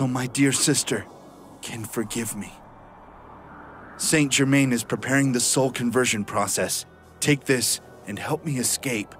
so my dear sister can forgive me. Saint Germain is preparing the soul conversion process. Take this and help me escape.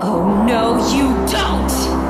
Oh no, you don't!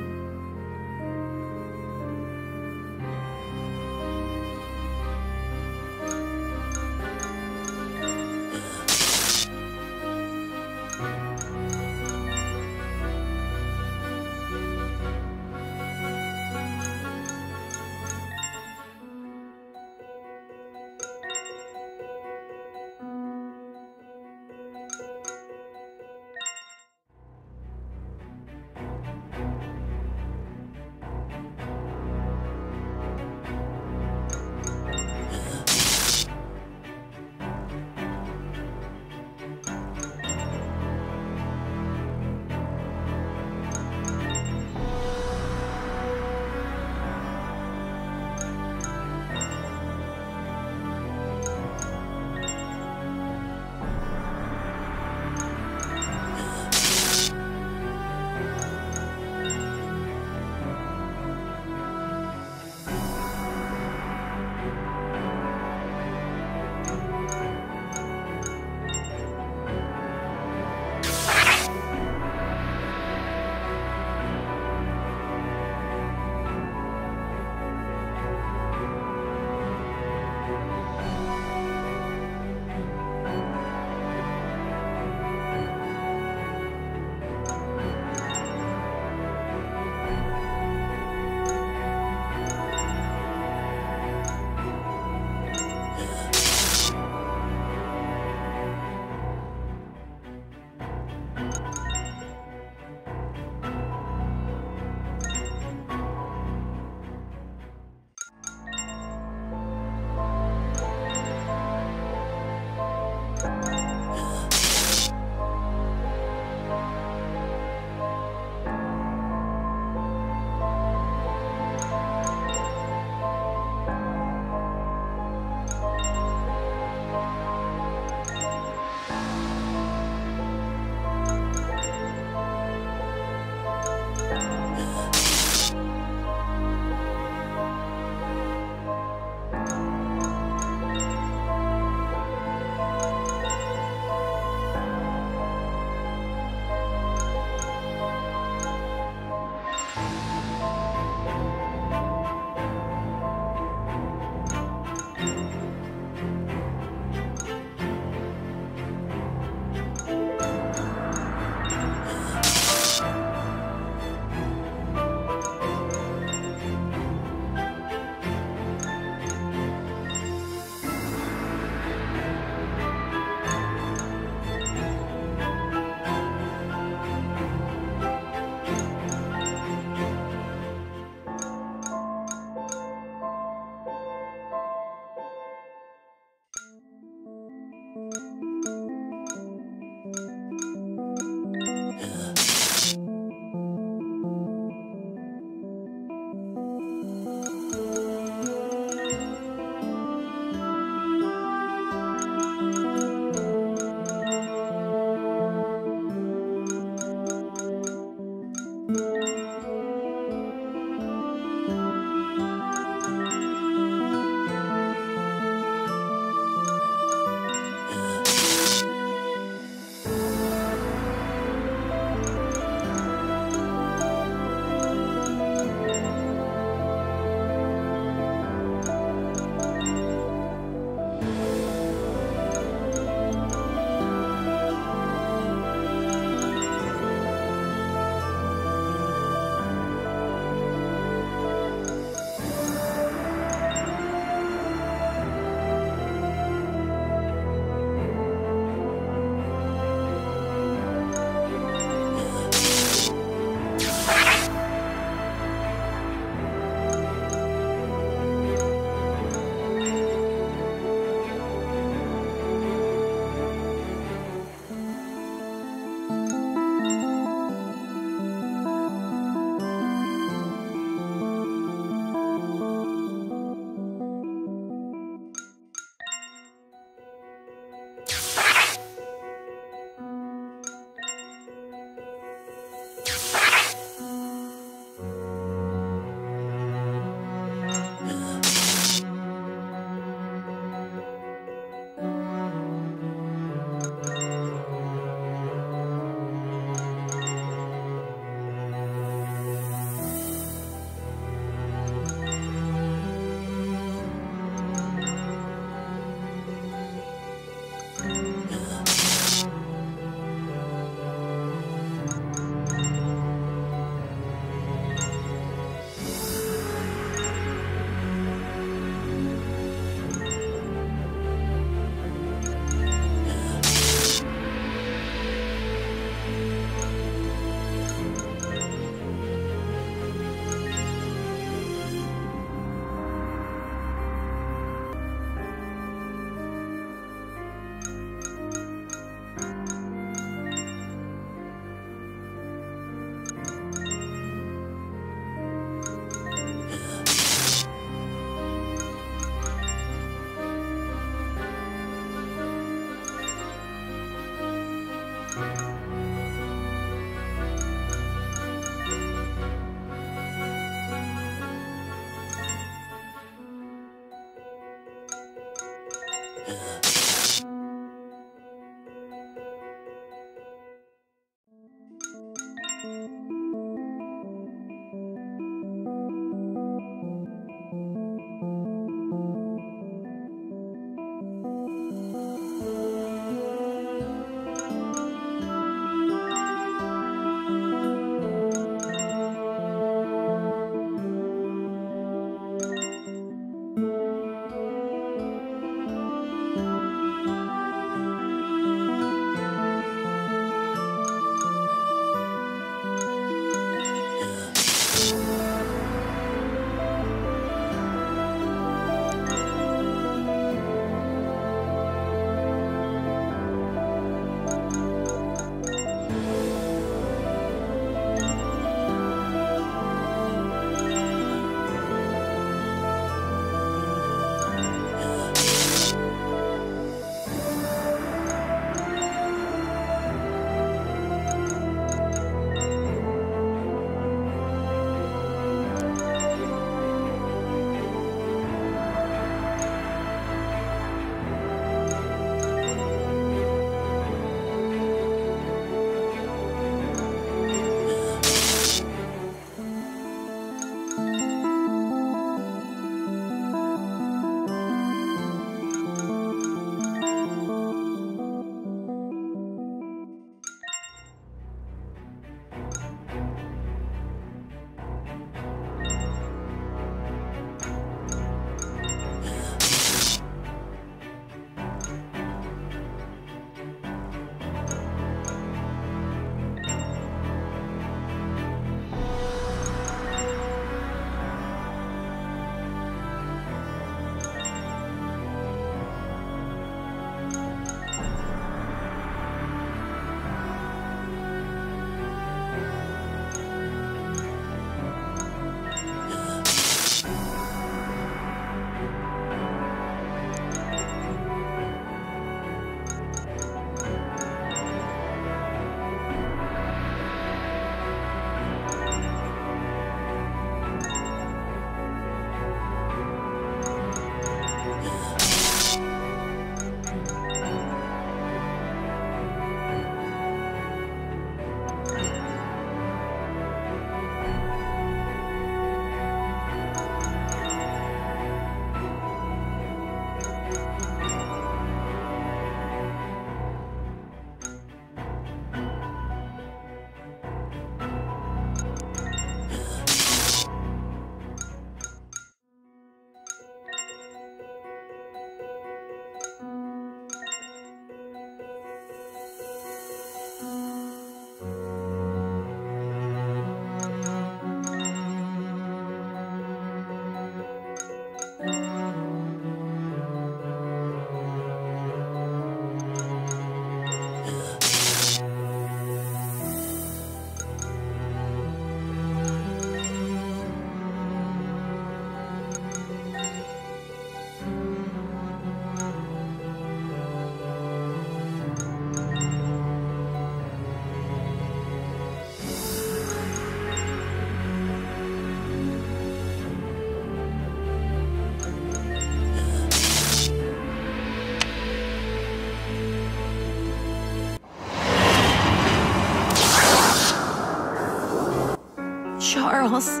Charles.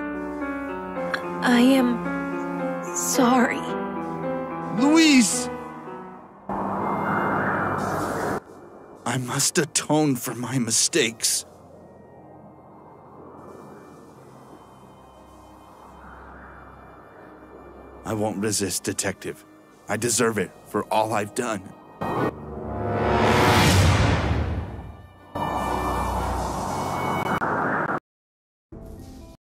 I am sorry. Louise! I must atone for my mistakes. I won't resist, Detective. I deserve it for all I've done.